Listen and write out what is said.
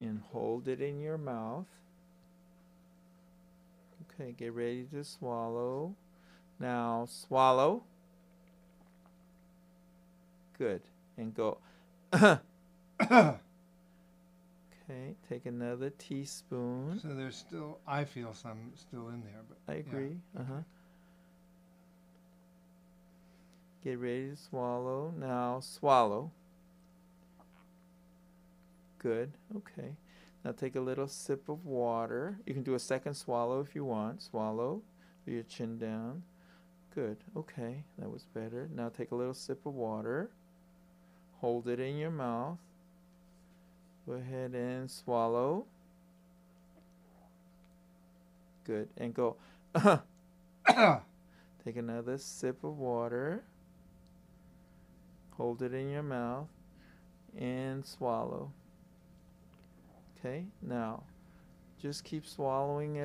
and hold it in your mouth. Okay, get ready to swallow. Now swallow. Good. And go. Okay, take another teaspoon. So there's still, I feel some still in there, but. I yeah. agree. Uh huh. Get ready to swallow. Now swallow. Good. Okay. Now take a little sip of water. You can do a second swallow if you want. Swallow with your chin down. Good. Okay. That was better. Now take a little sip of water. Hold it in your mouth. Go ahead and swallow. Good. And go. Take another sip of water. Hold it in your mouth and swallow. Okay, now just keep swallowing it